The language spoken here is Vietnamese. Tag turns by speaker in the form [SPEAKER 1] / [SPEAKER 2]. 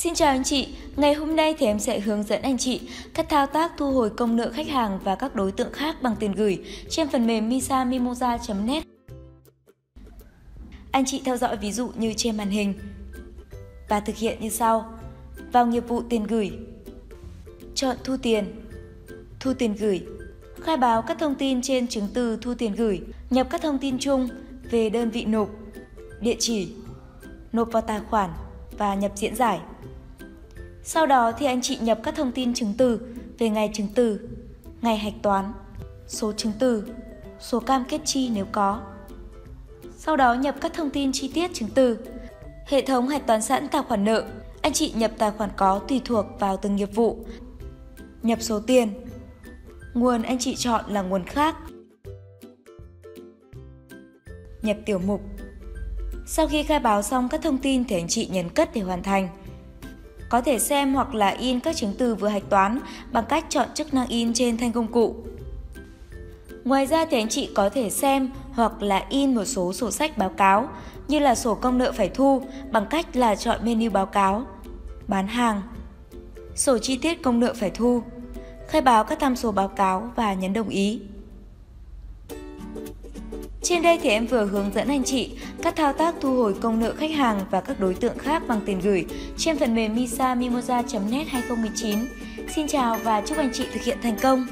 [SPEAKER 1] Xin chào anh chị, ngày hôm nay thì em sẽ hướng dẫn anh chị các thao tác thu hồi công nợ khách hàng và các đối tượng khác bằng tiền gửi trên phần mềm misamimosa.net. Anh chị theo dõi ví dụ như trên màn hình và thực hiện như sau. Vào nghiệp vụ tiền gửi, chọn thu tiền, thu tiền gửi, khai báo các thông tin trên chứng từ thu tiền gửi, nhập các thông tin chung về đơn vị nộp, địa chỉ, nộp vào tài khoản và nhập diễn giải. Sau đó thì anh chị nhập các thông tin chứng từ về ngày chứng từ, ngày hạch toán, số chứng từ, số cam kết chi nếu có. Sau đó nhập các thông tin chi tiết chứng từ. Hệ thống hạch toán sẵn tài khoản nợ, anh chị nhập tài khoản có tùy thuộc vào từng nghiệp vụ. Nhập số tiền. Nguồn anh chị chọn là nguồn khác. Nhập tiểu mục. Sau khi khai báo xong các thông tin thì anh chị nhấn cất để hoàn thành. Có thể xem hoặc là in các chứng từ vừa hạch toán bằng cách chọn chức năng in trên thanh công cụ. Ngoài ra thì anh chị có thể xem hoặc là in một số sổ sách báo cáo như là sổ công nợ phải thu bằng cách là chọn menu báo cáo, bán hàng, sổ chi tiết công nợ phải thu, khai báo các tham số báo cáo và nhấn đồng ý. Trên đây thì em vừa hướng dẫn anh chị các thao tác thu hồi công nợ khách hàng và các đối tượng khác bằng tiền gửi trên phần mềm misa mimosa.net 2019. Xin chào và chúc anh chị thực hiện thành công!